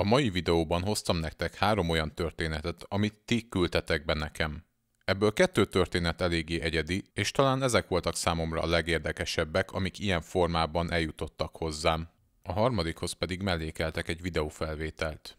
A mai videóban hoztam nektek három olyan történetet, amit ti küldtetek be nekem. Ebből kettő történet eléggé egyedi, és talán ezek voltak számomra a legérdekesebbek, amik ilyen formában eljutottak hozzám. A harmadikhoz pedig mellékeltek egy videófelvételt.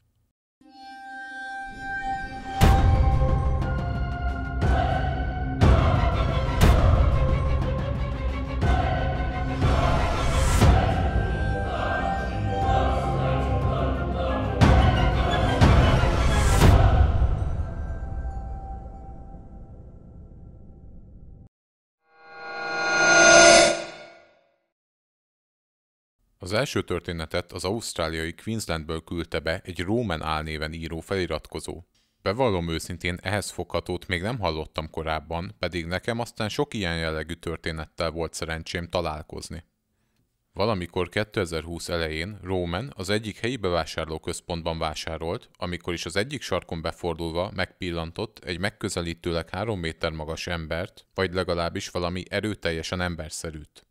Az első történetet az ausztráliai Queenslandből küldte be egy Roman álnéven író feliratkozó. Bevallom őszintén, ehhez foghatót még nem hallottam korábban, pedig nekem aztán sok ilyen jellegű történettel volt szerencsém találkozni. Valamikor 2020 elején Roman az egyik helyi bevásárlóközpontban vásárolt, amikor is az egyik sarkon befordulva megpillantott egy megközelítőleg három méter magas embert, vagy legalábbis valami erőteljesen emberszerűt.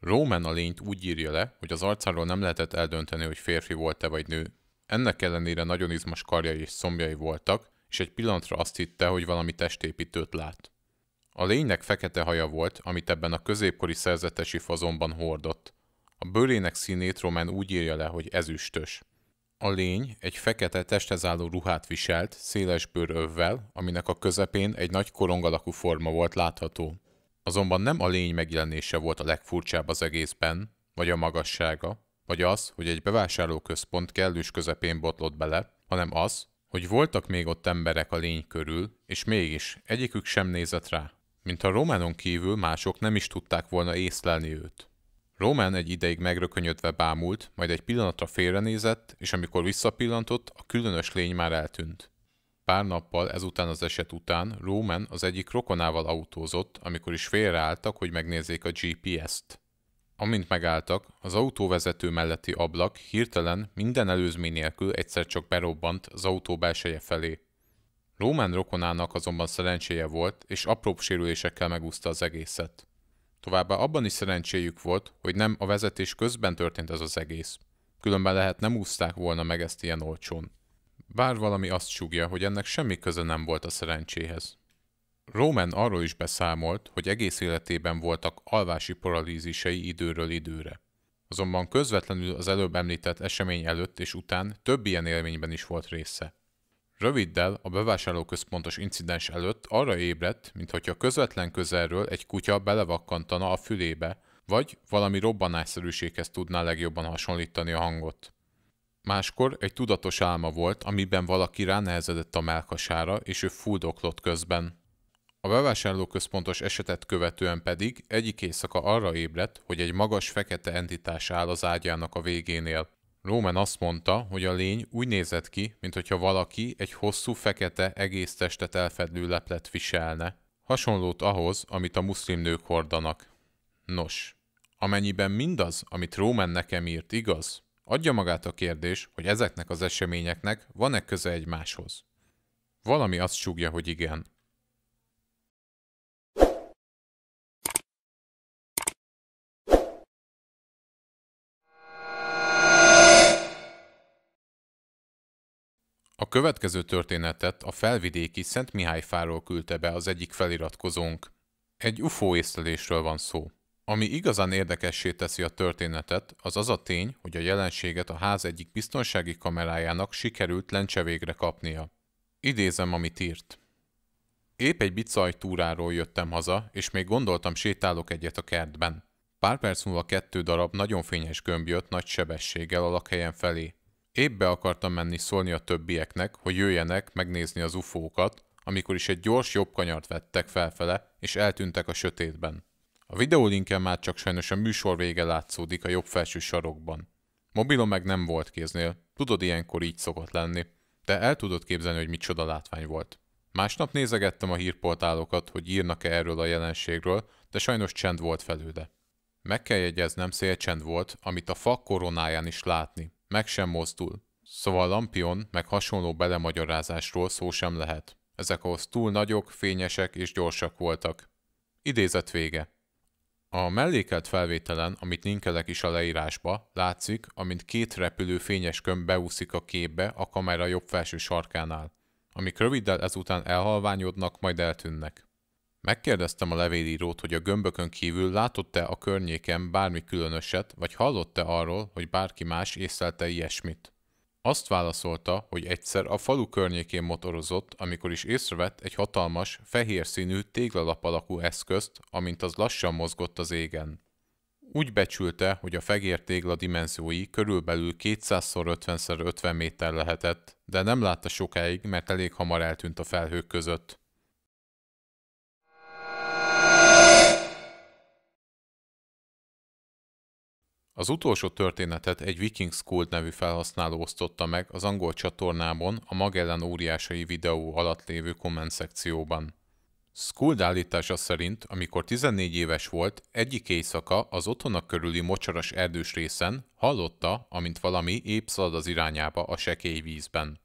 Roman a lényt úgy írja le, hogy az arcáról nem lehetett eldönteni, hogy férfi volt-e vagy nő. Ennek ellenére nagyon izmos karjai és szombjai voltak, és egy pillanatra azt hitte, hogy valami testépítőt lát. A lénynek fekete haja volt, amit ebben a középkori szerzetesi fazonban hordott. A bőrének színét Roman úgy írja le, hogy ezüstös. A lény egy fekete testhez álló ruhát viselt, széles bőrövvel, aminek a közepén egy nagy korong alakú forma volt látható. Azonban nem a lény megjelenése volt a legfurcsább az egészben, vagy a magassága, vagy az, hogy egy bevásárlóközpont kellős közepén botlott bele, hanem az, hogy voltak még ott emberek a lény körül, és mégis egyikük sem nézett rá. Mint a Románon kívül mások nem is tudták volna észlelni őt. Román egy ideig megrökönyödve bámult, majd egy pillanatra félrenézett, és amikor visszapillantott, a különös lény már eltűnt. Pár nappal ezután az eset után Roman az egyik rokonával autózott, amikor is félreálltak, hogy megnézzék a GPS-t. Amint megálltak, az autóvezető melletti ablak hirtelen minden előzmény nélkül egyszer csak berobbant az autó belseje felé. Roman rokonának azonban szerencséje volt, és apróbb sérülésekkel megúszta az egészet. Továbbá abban is szerencséjük volt, hogy nem a vezetés közben történt ez az egész. Különben lehet nem úszták volna meg ezt ilyen olcsón bár valami azt súgja, hogy ennek semmi köze nem volt a szerencséhez. Roman arról is beszámolt, hogy egész életében voltak alvási paralízisei időről időre. Azonban közvetlenül az előbb említett esemény előtt és után több ilyen élményben is volt része. Röviddel a bevásárlóközpontos incidens előtt arra ébredt, mintha közvetlen közelről egy kutya belevakkantana a fülébe, vagy valami robbanásszerűséghez tudná legjobban hasonlítani a hangot. Máskor egy tudatos álma volt, amiben valaki ránehezedett a melkasára, és ő fuldoklott közben. A bevásárlóközpontos esetet követően pedig egyik éjszaka arra ébredt, hogy egy magas fekete entitás áll az ágyának a végénél. Roman azt mondta, hogy a lény úgy nézett ki, mintha valaki egy hosszú fekete egész testet elfedő leplet viselne. Hasonlót ahhoz, amit a muszlim nők hordanak. Nos, amennyiben mindaz, amit Roman nekem írt igaz, Adja magát a kérdés, hogy ezeknek az eseményeknek van-e köze egymáshoz. Valami azt súgja, hogy igen. A következő történetet a felvidéki Szent Mihály fáról küldte be az egyik feliratkozónk. Egy UFO észlelésről van szó. Ami igazán érdekessé teszi a történetet, az az a tény, hogy a jelenséget a ház egyik biztonsági kamerájának sikerült lencse végre kapnia. Idézem, amit írt. Épp egy bicajtúráról jöttem haza, és még gondoltam sétálok egyet a kertben. Pár perc múlva kettő darab nagyon fényes gömb jött nagy sebességgel a lakhelyen felé. Épp be akartam menni szólni a többieknek, hogy jöjjenek megnézni az ufókat, amikor is egy gyors jobb kanyart vettek felfele, és eltűntek a sötétben. A videólinken már csak sajnos a műsor vége látszódik a jobb felső sarokban. Mobilom meg nem volt kéznél, tudod ilyenkor így szokott lenni, de el tudod képzelni, hogy micsoda látvány volt. Másnap nézegettem a hírportálokat, hogy írnak-e erről a jelenségről, de sajnos csend volt felőle. Meg kell jegyeznem, szélcsend volt, amit a fa koronáján is látni. Meg sem mozdul. Szóval lampion, meg hasonló belemagyarázásról szó sem lehet. Ezek ahhoz túl nagyok, fényesek és gyorsak voltak. Idézet vége. A mellékelt felvételen, amit linkelek is a leírásba, látszik, amint két repülő fényes kömb beúszik a képbe a kamera jobb felső sarkánál, amik röviddel ezután elhalványodnak, majd eltűnnek. Megkérdeztem a levélírót, hogy a gömbökön kívül látott-e a környéken bármi különöset, vagy hallott-e arról, hogy bárki más észlelte ilyesmit. Azt válaszolta, hogy egyszer a falu környékén motorozott, amikor is észrevett egy hatalmas, fehér színű téglalap alakú eszközt, amint az lassan mozgott az égen. Úgy becsülte, hogy a fehér tégla dimenziói körülbelül 200x50x50 méter lehetett, de nem látta sokáig, mert elég hamar eltűnt a felhők között. Az utolsó történetet egy Viking School nevű felhasználó osztotta meg az angol csatornámon a Magellan óriásai videó alatt lévő komment szekcióban. School állítása szerint, amikor 14 éves volt, egyik éjszaka az otthona körüli mocsaras erdős részen hallotta, amint valami épp szalad az irányába a sekély vízben.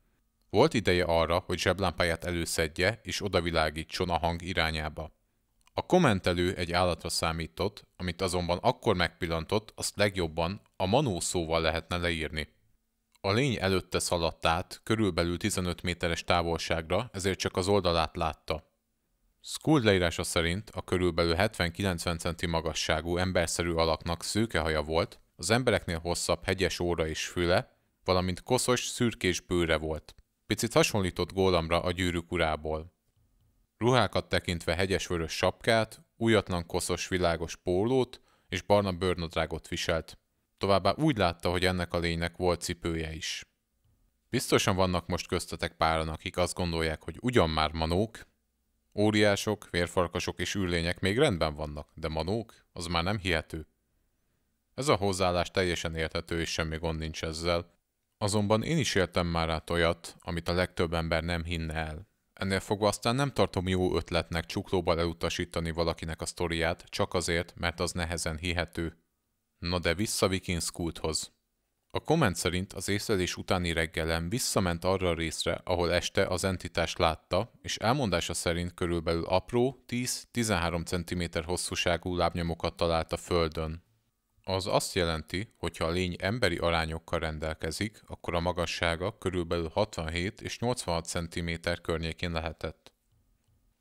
Volt ideje arra, hogy zseblámpáját előszedje és odavilágítson a hang irányába. A kommentelő egy állatra számított, amit azonban akkor megpillantott, azt legjobban a manó szóval lehetne leírni. A lény előtte szaladt át, körülbelül 15 méteres távolságra, ezért csak az oldalát látta. Skull leírása szerint a körülbelül 70-90 centi magasságú emberszerű alaknak szőke haja volt, az embereknél hosszabb hegyes óra és füle, valamint koszos, szürkés bőre volt. Picit hasonlított gólamra a gyűrűk urából. Ruhákat tekintve hegyes-vörös sapkát, újatlan koszos világos pólót és barna bőrnadrágot viselt. Továbbá úgy látta, hogy ennek a lénynek volt cipője is. Biztosan vannak most köztetek páran, akik azt gondolják, hogy ugyan már manók, óriások, vérfarkasok és űrlények még rendben vannak, de manók, az már nem hihető. Ez a hozzáállás teljesen érthető, és semmi gond nincs ezzel. Azonban én is éltem már át olyat, amit a legtöbb ember nem hinne el. Ennél fogva aztán nem tartom jó ötletnek csuklóban elutasítani valakinek a sztoriát, csak azért, mert az nehezen hihető. Na de vissza Viking Schoolhoz. A komment szerint az észlelés utáni reggelen visszament arra a részre, ahol este az entitást látta, és elmondása szerint körülbelül apró, 10-13 cm hosszúságú lábnyomokat talált a földön. Az azt jelenti, hogy ha a lény emberi arányokkal rendelkezik, akkor a magassága körülbelül 67 és 86 cm környékén lehetett.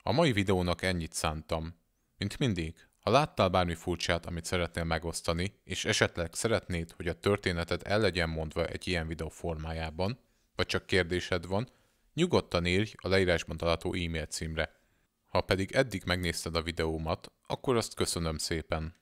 A mai videónak ennyit szántam. Mint mindig, ha láttál bármi furcsát, amit szeretnél megosztani, és esetleg szeretnéd, hogy a történetet el legyen mondva egy ilyen videó formájában, vagy csak kérdésed van, nyugodtan írj a leírásban található e-mail címre. Ha pedig eddig megnézted a videómat, akkor azt köszönöm szépen.